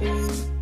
Bye.